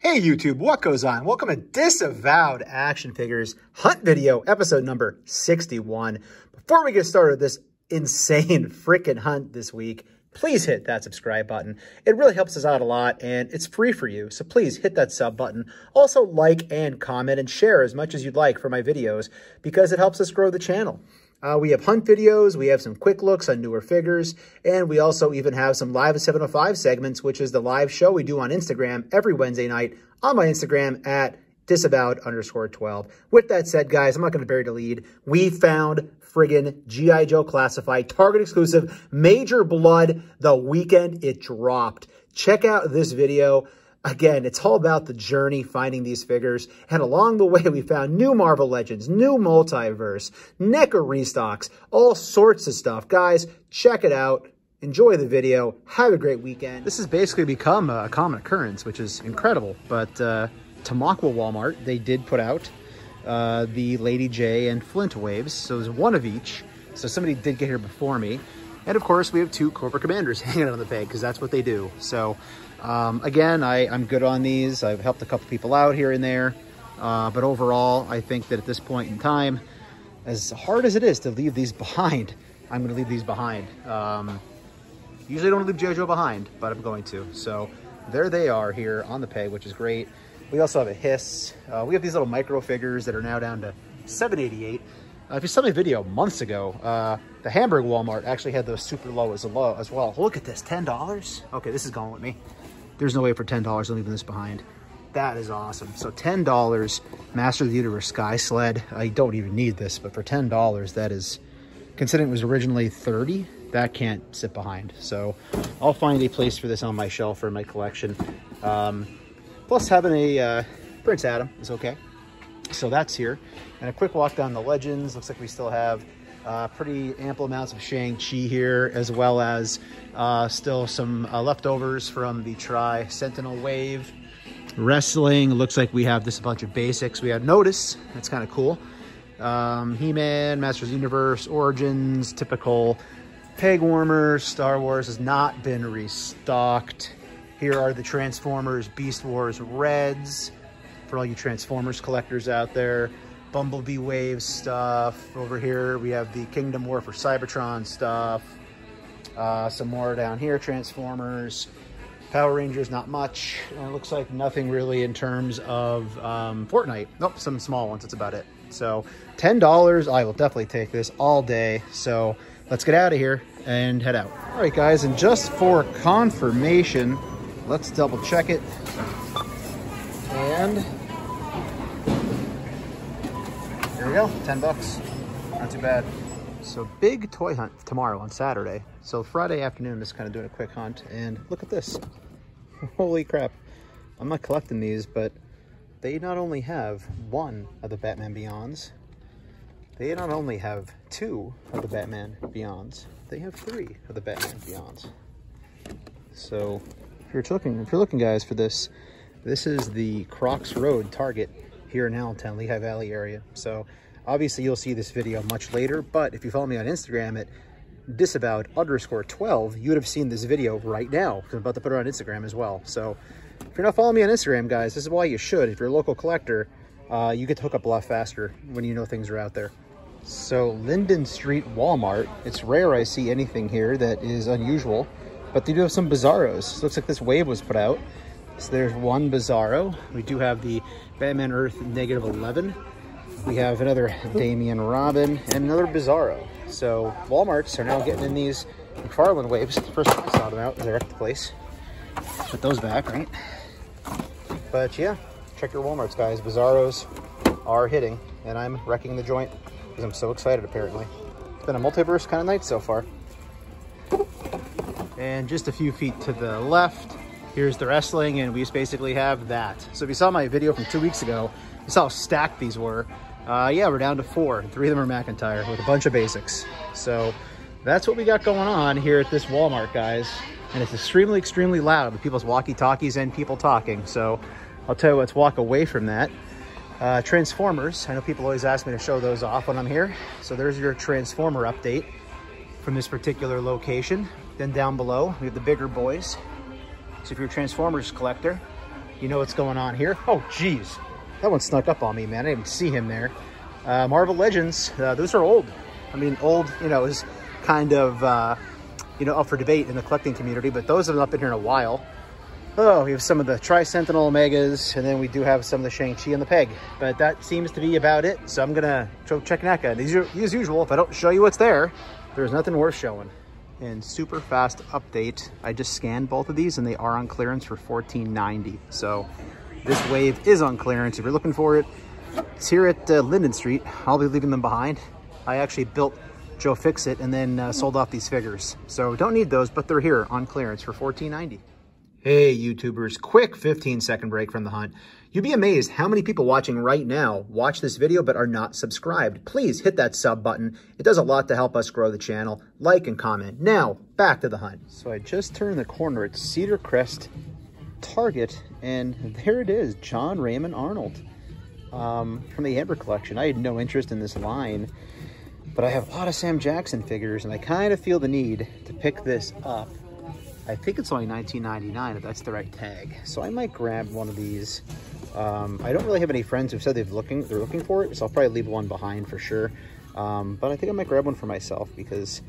Hey YouTube, what goes on? Welcome to Disavowed Action Figures Hunt Video, episode number 61. Before we get started with this insane freaking hunt this week, please hit that subscribe button. It really helps us out a lot and it's free for you, so please hit that sub button. Also like and comment and share as much as you'd like for my videos because it helps us grow the channel. Uh, we have hunt videos, we have some quick looks on newer figures, and we also even have some Live 705 segments, which is the live show we do on Instagram every Wednesday night on my Instagram at disavowed underscore 12. With that said, guys, I'm not going to bury the lead. We found friggin' G.I. Joe Classified, Target exclusive, Major Bludd, the weekend it dropped. Check out this video. Again, it's all about the journey finding these figures. And along the way, we found new Marvel Legends, new Multiverse, NECA restocks, all sorts of stuff. Guys, check it out. Enjoy the video. Have a great weekend. This has basically become a common occurrence, which is incredible. But uh, Tamaqua Walmart, they did put out uh, the Lady Jaye and Flint waves. So there's one of each. So somebody did get here before me. And of course, we have two Cobra Commanders hanging out on the peg because that's what they do. So um, again, I, I'm good on these. I've helped a couple people out here and there. Uh, but overall, I think that at this point in time, as hard as it is to leave these behind, I'm going to leave these behind. Um, usually I don't leave JoJo behind, but I'm going to. So there they are here on the peg, which is great. We also have a Hiss. Uh, we have these little micro figures that are now down to 788. Uh, if you saw my video months ago, uh, the Hamburg Walmart actually had those super low as, a low as well. Look at this, $10? Okay, this is going with me. There's no way for $10 I'm leaving this behind. That is awesome. So $10, Master of the Universe Sky Sled. I don't even need this, but for $10, that is, considering it was originally 30 that can't sit behind. So I'll find a place for this on my shelf for my collection. Um, plus having a uh, Prince Adam is okay. So that's here. And a quick walk down the Legends. Looks like we still have uh, pretty ample amounts of Shang-Chi here, as well as uh, still some uh, leftovers from the Tri Sentinel Wave. Wrestling, looks like we have a bunch of basics. We have Notice, that's kind of cool. Um, He-Man, Masters Universe, Origins, typical Peg Warmer, Star Wars has not been restocked. Here are the Transformers Beast Wars Reds for all you Transformers collectors out there. Bumblebee Wave stuff. Over here we have the Kingdom War for Cybertron stuff. Uh, some more down here, Transformers. Power Rangers, not much. And it looks like nothing really in terms of um, Fortnite. Nope, some small ones, that's about it. So $10, I will definitely take this all day. So let's get out of here and head out. All right, guys, and just for confirmation, let's double check it. And here we go, 10 bucks. Not too bad. So big toy hunt tomorrow on Saturday. So Friday afternoon, just kind of doing a quick hunt. And look at this. Holy crap. I'm not collecting these, but they not only have one of the Batman Beyonds, they not only have two of the Batman Beyonds, they have three of the Batman Beyonds. So if you're looking, if you're looking guys for this, this is the Crocs Road Target here in Allentown, Lehigh Valley area. So obviously you'll see this video much later, but if you follow me on Instagram at disavowed underscore 12, you would have seen this video right now. I'm about to put it on Instagram as well. So if you're not following me on Instagram, guys, this is why you should. If you're a local collector, uh, you get to hook up a lot faster when you know things are out there. So Linden Street Walmart, it's rare I see anything here that is unusual, but they do have some Bizarros. Looks like this wave was put out. So there's one Bizarro. We do have the Batman Earth negative 11. We have another Damian Robin and another Bizarro. So Walmarts are now getting in these McFarlane waves. The first time I saw them out was at the place. Put those back, right? But yeah, check your Walmarts, guys. Bizarros are hitting, and I'm wrecking the joint because I'm so excited, apparently. It's been a multiverse kind of night so far. And just a few feet to the left, here's the wrestling, and we just basically have that. So if you saw my video from two weeks ago, you saw how stacked these were. Uh, yeah, we're down to four. Three of them are McIntyre with a bunch of basics. So that's what we got going on here at this Walmart, guys. And it's extremely, extremely loud with people's walkie-talkies and people talking. So I'll tell you, let's walk away from that. Uh, Transformers, I know people always ask me to show those off when I'm here. So there's your Transformer update from this particular location. Then down below, we have the bigger boys. If you're a Transformers collector, you know what's going on here. Oh, geez. That one snuck up on me, man. I didn't even see him there. Uh, Marvel Legends, uh, those are old. I mean, old, you know, is kind of, uh, you know, up for debate in the collecting community, but those have not been here in a while. Oh, we have some of the Tri-Sentinel Omegas, and then we do have some of the Shang-Chi and the Peg. But that seems to be about it, so I'm gonna go check NECA. Are, as usual, if I don't show you what's there, there's nothing worth showing. And super fast update, I just scanned both of these and they are on clearance for $14.90. So this wave is on clearance. If you're looking for it, it's here at uh, Linden Street. I'll be leaving them behind. I actually built Joe Fixit and then uh, sold off these figures. So don't need those, but they're here on clearance for $14.90. Hey YouTubers, quick 15 second break from the hunt. You'd be amazed how many people watching right now watch this video but are not subscribed. Please hit that sub button. It does a lot to help us grow the channel. Like and comment. Now, back to the hunt. So I just turned the corner at Cedar Crest Target and there it is, John Raymond Arnold um, from the Amber collection. I had no interest in this line, but I have a lot of Sam Jackson figures and I kind of feel the need to pick this up I think it's only 19.99 if that's the right tag. So I might grab one of these. Um, I don't really have any friends who've said they've looking they're looking for it, so I'll probably leave one behind for sure. Um, but I think I might grab one for myself because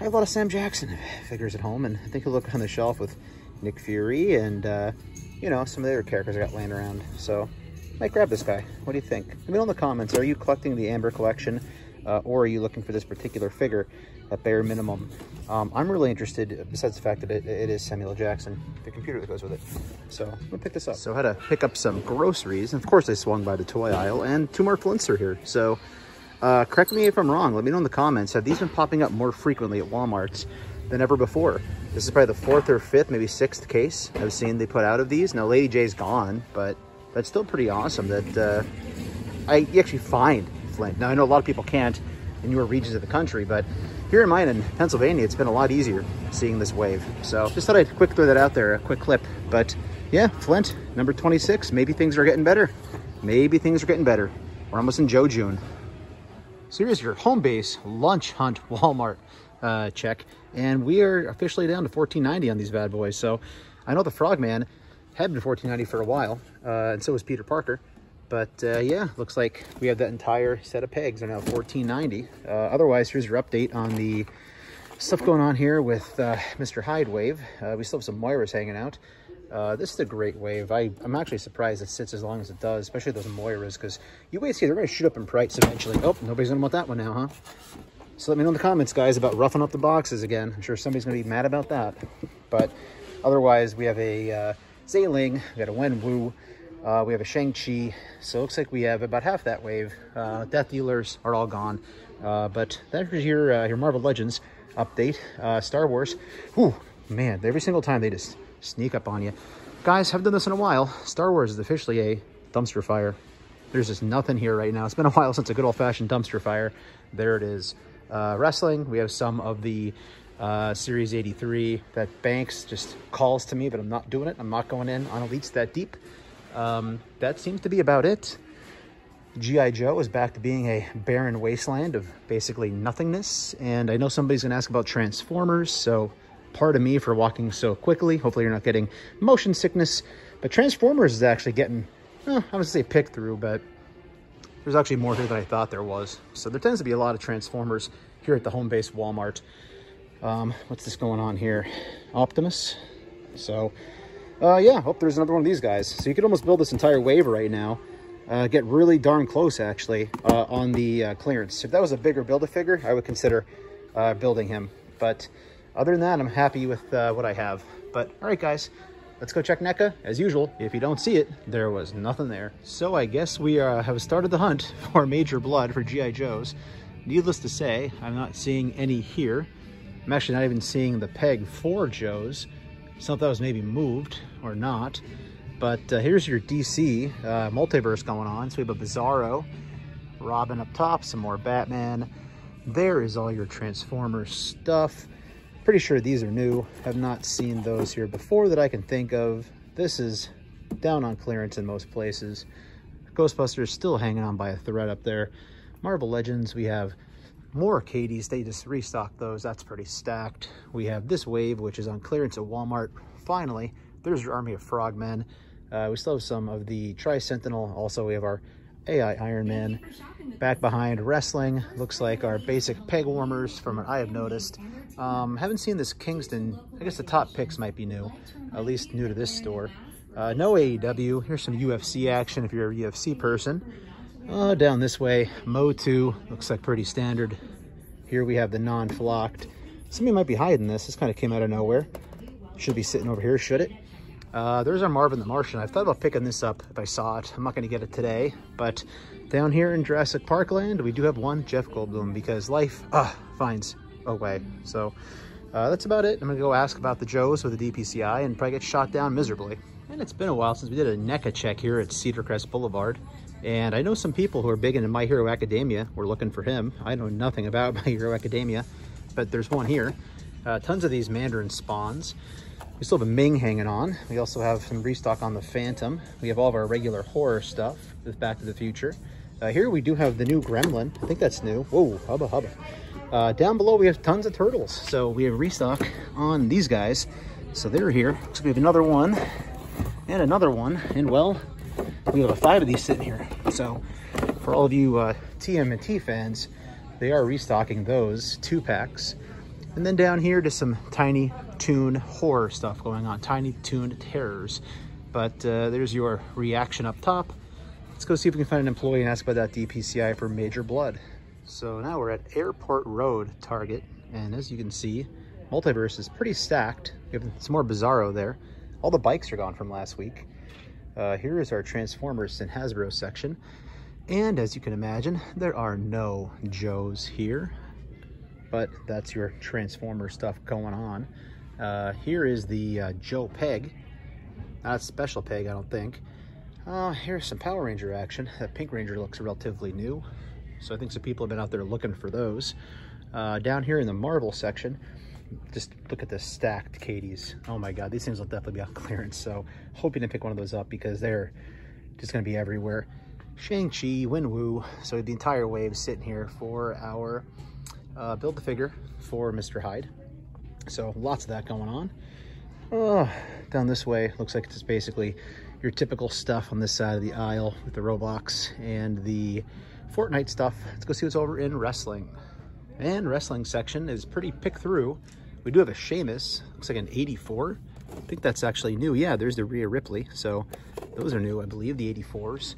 I have a lot of Sam Jackson figures at home, and I think I'll look on the shelf with Nick Fury and uh, you know some of the other characters I got laying around. So I might grab this guy. What do you think? Let me know in the comments. Are you collecting the Amber collection, uh, or are you looking for this particular figure at bare minimum? Um, I'm really interested, besides the fact that it, it is Samuel Jackson, the computer that goes with it. So I'm gonna pick this up. So I had to pick up some groceries. And of course I swung by the toy aisle and two more flints are here. So uh, correct me if I'm wrong. Let me know in the comments. Have these been popping up more frequently at Walmart's than ever before? This is probably the fourth or fifth, maybe sixth case I've seen they put out of these. Now Lady Jaye's gone, but that's still pretty awesome that uh, I actually find Flint. Now I know a lot of people can't in your regions of the country, but here in mine in Pennsylvania, it's been a lot easier seeing this wave. So just thought I'd quick throw that out there, a quick clip. But yeah, Flint, number 26, maybe things are getting better. Maybe things are getting better. We're almost in Joe June. So here's your home base lunch hunt Walmart uh, check. And we are officially down to 14.90 on these bad boys. So I know the Frogman had been 14.90 for a while, uh, and so was Peter Parker. But uh, yeah, looks like we have that entire set of pegs are now 14.90. Uh, otherwise, here's your update on the stuff going on here with uh, Mr. Hyde Wave. Uh, we still have some Moiras hanging out. Uh, this is a great wave. I, am actually surprised it sits as long as it does, especially those Moiras, because you wait see, they're going to shoot up in price eventually. Oh, nobody's going to want that one now, huh? So let me know in the comments, guys, about roughing up the boxes again. I'm sure somebody's going to be mad about that. But otherwise, we have a uh, Xialing, we got a Wenwu, uh, we have a Shang-Chi, so it looks like we have about half that wave. Uh, Death Dealers are all gone. Uh, but that's your, uh, your Marvel Legends update. Uh, Star Wars, Ooh, man, every single time they just sneak up on you. Guys, haven't done this in a while. Star Wars is officially a dumpster fire. There's just nothing here right now. It's been a while since a good old-fashioned dumpster fire. There it is. Uh, wrestling, we have some of the uh, Series 83 that Banks just calls to me, but I'm not doing it. I'm not going in on elites that deep. Um, that seems to be about it. G.I. Joe is back to being a barren wasteland of basically nothingness. And I know somebody's going to ask about Transformers, so pardon me for walking so quickly. Hopefully you're not getting motion sickness. But Transformers is actually getting, eh, I was going to say pick through, but there's actually more here than I thought there was. So there tends to be a lot of Transformers here at the home base Walmart. Um, what's this going on here? Optimus. So uh, yeah, hope there's another one of these guys. So you could almost build this entire wave right now. Uh, get really darn close, actually, uh, on the uh, clearance. If that was a bigger Build-A-Figure, I would consider uh, building him. But other than that, I'm happy with uh, what I have. But all right, guys, let's go check NECA. As usual, if you don't see it, there was nothing there. So I guess we have started the hunt for Major Bludd for G.I. Joes. Needless to say, I'm not seeing any here. I'm actually not even seeing the peg for Joe's. Something that was maybe moved or not. But uh, here's your DC uh, multiverse going on. So we have a Bizarro, Robin up top, some more Batman. There is all your Transformers stuff. Pretty sure these are new. Have not seen those here before that I can think of. This is down on clearance in most places. Ghostbusters still hanging on by a thread up there. Marvel Legends, we have more Katy's. They just restocked those. That's pretty stacked. We have this wave, which is on clearance at Walmart. Finally, there's your Army of Frogmen. Uh, we still have some of the Tri-Sentinel. Also, we have our AI Iron Man. Back behind wrestling, looks like our basic peg warmers from what I have noticed. Um, haven't seen this Kingston. I guess the top picks might be new, at least new to this store. Uh, no AEW. Here's some UFC action if you're a UFC person. Uh, down this way, MOTU looks like pretty standard. Here we have the non-flocked. Somebody might be hiding this. This kind of came out of nowhere. Should be sitting over here, should it? Uh, there's our Marvin the Martian. I thought about picking this up if I saw it. I'm not going to get it today, but down here in Jurassic Parkland, we do have one Jeff Goldblum because life uh, finds a way. So uh, that's about it. I'm going to go ask about the Joes with the DPCI and probably get shot down miserably. And it's been a while since we did a NECA check here at Cedar Crest Boulevard. And I know some people who are big into My Hero Academia were looking for him. I know nothing about My Hero Academia, but there's one here. Uh, tons of these Mandarin spawns. We still have a Ming hanging on. We also have some restock on the Phantom. We have all of our regular horror stuff with Back to the Future. Uh, here we do have the new Gremlin. I think that's new. Whoa, hubba hubba. Uh, down below we have tons of turtles. So we have restock on these guys. So they're here. So we have another one and another one. And well, we have a five of these sitting here. So for all of you uh, TMNT fans, they are restocking those two packs. And then down here, just some Tiny Toon horror stuff going on, Tiny Toon terrors. But uh, there's your reaction up top. Let's go see if we can find an employee and ask about that DPCI for Major Bludd. So now we're at Airport Road Target. And as you can see, Multiverse is pretty stacked. We have some more Bizarro there. All the bikes are gone from last week. Uh, here is our Transformers and Hasbro section. And as you can imagine, there are no Joes here but that's your transformer stuff going on. Uh, here is the uh, Joe Peg. Not a special peg, I don't think. Uh, here's some Power Ranger action. That Pink Ranger looks relatively new, so I think some people have been out there looking for those. Uh, down here in the Marvel section, just look at the stacked Katy's. Oh my God, these things will definitely be on clearance, so hoping to pick one of those up because they're just gonna be everywhere. Shang-Chi, Wenwu, so the entire wave sitting here for our uh, build the figure for Mr. Hyde. So lots of that going on. Oh, down this way, looks like it's basically your typical stuff on this side of the aisle with the Roblox and the Fortnite stuff. Let's go see what's over in wrestling. And wrestling section is pretty pick through. We do have a Sheamus, looks like an 84. I think that's actually new. Yeah, there's the Rhea Ripley. So those are new, I believe, the 84s.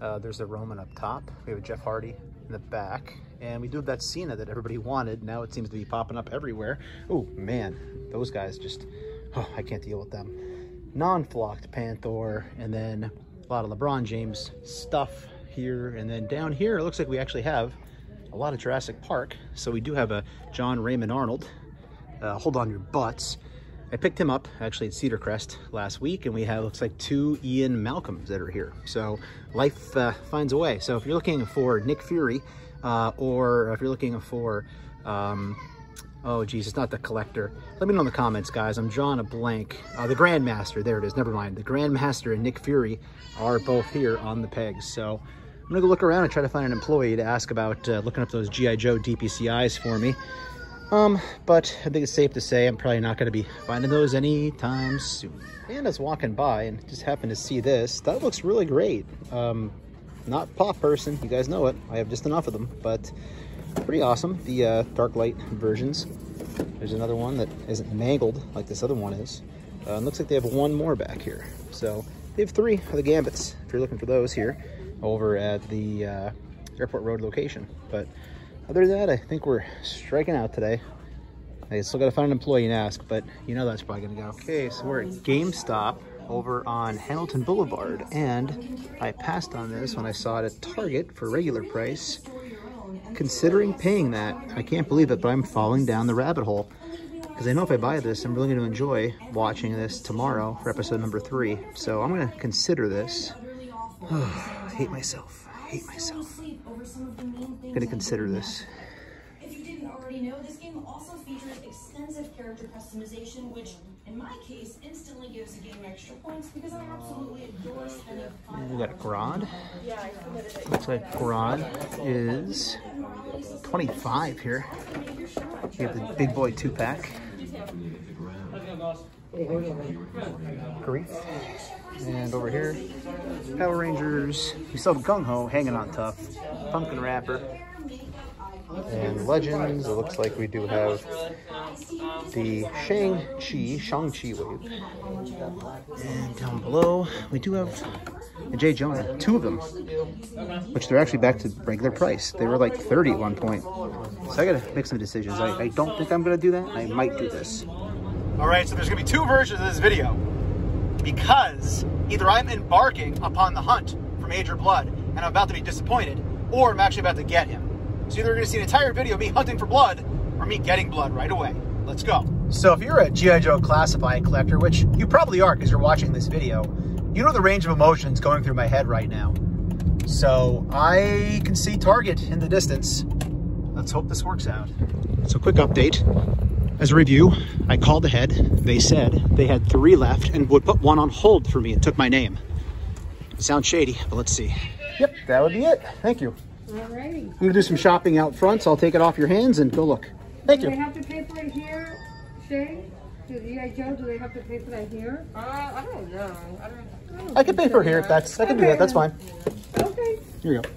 Uh, there's the Roman up top. We have a Jeff Hardy in the back. And we do have that Cena that everybody wanted. Now it seems to be popping up everywhere. Oh, man. Those guys just... Oh, I can't deal with them. Non-flocked Panther. And then a lot of LeBron James stuff here. And then down here, it looks like we actually have a lot of Jurassic Park. So we do have a John Raymond Arnold. Uh, hold on your butts. I picked him up actually at Cedar Crest last week and we have looks like two Ian Malcolms that are here. So life uh, finds a way. So if you're looking for Nick Fury uh, or if you're looking for, um, oh geez, it's not the collector. Let me know in the comments guys. I'm drawing a blank. Uh, the Grandmaster, there it is, never mind. The Grandmaster and Nick Fury are both here on the pegs. So I'm gonna go look around and try to find an employee to ask about uh, looking up those G.I. Joe DPCIs for me. Um, but I think it's safe to say I'm probably not going to be finding those anytime soon. And I was walking by and just happened to see this. That looks really great. Um, not pop person, you guys know it. I have just enough of them, but pretty awesome. The uh, dark light versions. There's another one that isn't mangled like this other one is. Uh, looks like they have one more back here. So they have three of the Gambits, if you're looking for those here, over at the uh, Airport Road location. But other than that, I think we're striking out today. I still got to find an employee and ask, but you know that's probably to go. Okay, so we're at GameStop over on Hamilton Boulevard, and I passed on this when I saw it at Target for regular price. Considering paying that, I can't believe it, but I'm falling down the rabbit hole. Because I know if I buy this, I'm really to enjoy watching this tomorrow for episode number three. So I'm to consider this. I hate myself. I hate myself. I'm gonna consider this. If you didn't already know, this game also features extensive character customization, which in my case instantly gives the game extra points because I absolutely adore spending We got a Grodd. Looks like Grodd is 25 here. We have the big boy two pack. Grief. And over here, Power Rangers. We still have Gung Ho hanging on tough. Pumpkin Rapper. And Legends. It looks like we do have the Shang-Chi, Shang-Chi wave. And down below, we do have a J. Jonah, two of them, which they're actually back to regular price. They were like 30 at one point. So I gotta make some decisions. I, I don't think I'm gonna do that. I might do this. All right, so there's gonna be two versions of this video because either I'm embarking upon the hunt for Major Blood and I'm about to be disappointed, or I'm actually about to get him. So either you're gonna see an entire video of me hunting for blood or me getting blood right away. Let's go. So if you're a G.I. Joe classified collector, which you probably are because you're watching this video, you know the range of emotions going through my head right now. So I can see Target in the distance. Let's hope this works out. So quick update. As a review, I called ahead. They said they had three left and would put one on hold for me and took my name. Sounds shady, but let's see. Yep, that would be it. Thank you. Alrighty. I'm gonna do some shopping out front, so I'll take it off your hands and go look. Thank you. Do they you. have to pay for it here, Shay? Do G.I. Joe, do they have to pay for that here? Uh, I don't know. I don't. I can pay for here if that's, I can do that, that's fine. Okay. Here you go.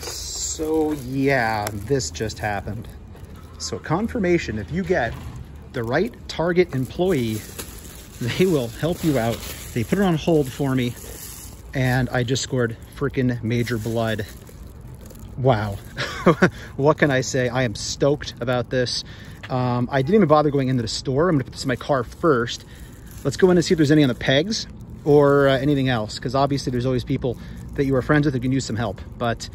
So yeah, this just happened. So confirmation, if you get the right Target employee, they will help you out. They put it on hold for me and I just scored freaking Major Bludd. Wow. what can I say? I am stoked about this. Um, I didn't even bother going into the store. I'm gonna put this in my car first. Let's go in and see if there's any on the pegs or uh, anything else. Cause obviously there's always people that you are friends with who can use some help. But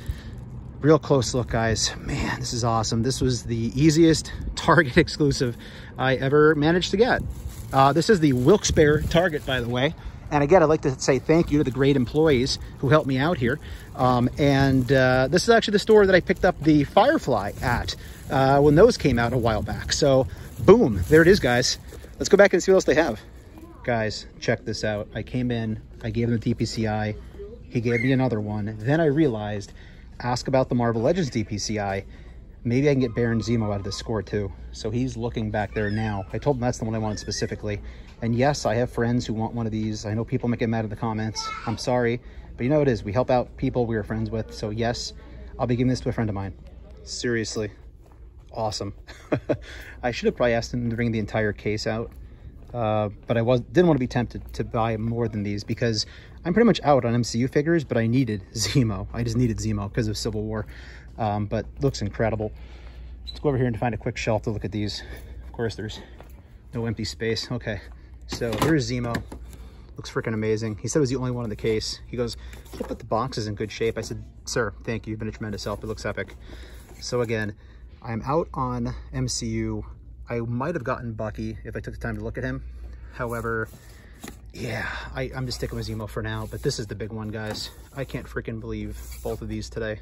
real close look, guys. Man, this is awesome. This was the easiest Target exclusive I ever managed to get. Uh, this is the Wilkes-Barre Target, by the way. And again, I'd like to say thank you to the great employees who helped me out here. Um, and uh, this is actually the store that I picked up the Firefly at uh, when those came out a while back. So boom, there it is, guys. Let's go back and see what else they have. Guys, check this out. I came in, I gave them the DPCI. He gave me another one. Then I realized, ask about the Marvel Legends DPCI. Maybe I can get Baron Zemo out of this score too. So he's looking back there now. I told him that's the one I wanted specifically. And yes, I have friends who want one of these. I know people might get mad in the comments. I'm sorry, but you know it is. We help out people we are friends with. So yes, I'll be giving this to a friend of mine. Seriously, awesome. I should have probably asked him to bring the entire case out. Uh, but I was didn't want to be tempted to buy more than these because I'm pretty much out on MCU figures, but I needed Zemo. I just needed Zemo because of Civil War. Um, but looks incredible. Let's go over here and find a quick shelf to look at these. Of course, there's no empty space. Okay, so here's Zemo. Looks freaking amazing. He said it was the only one in the case. He goes, I put the boxes in good shape. I said, sir, thank you. You've been a tremendous help. It looks epic. So again, I'm out on MCU. I might have gotten Bucky if I took the time to look at him. However, yeah, I, I'm just sticking with Zemo for now, but this is the big one, guys. I can't freaking believe both of these today.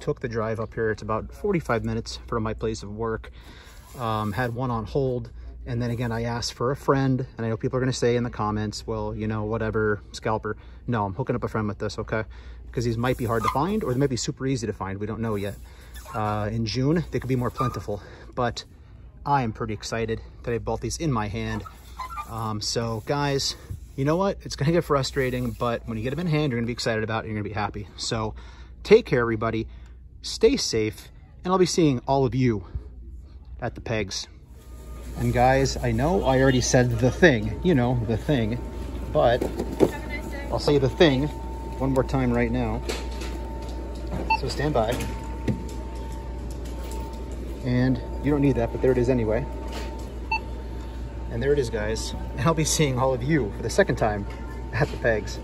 Took the drive up here. It's about 45 minutes from my place of work. Um, had one on hold. And then again, I asked for a friend, and I know people are going to say in the comments, well, you know, whatever, scalper. No, I'm hooking up a friend with this, okay? Because these might be hard to find, or they might be super easy to find. We don't know yet. Uh, in June, they could be more plentiful. But I am pretty excited that I bought these in my hand. Um, so guys, you know what? It's gonna get frustrating, but when you get them in hand, you're gonna be excited about it, you're gonna be happy. So take care, everybody. Stay safe, and I'll be seeing all of you at the pegs. And guys, I know I already said the thing, you know, the thing, but I'll say the thing one more time right now. So stand by. And you don't need that, but there it is anyway. And there it is, guys. And I'll be seeing all of you for the second time at the pegs.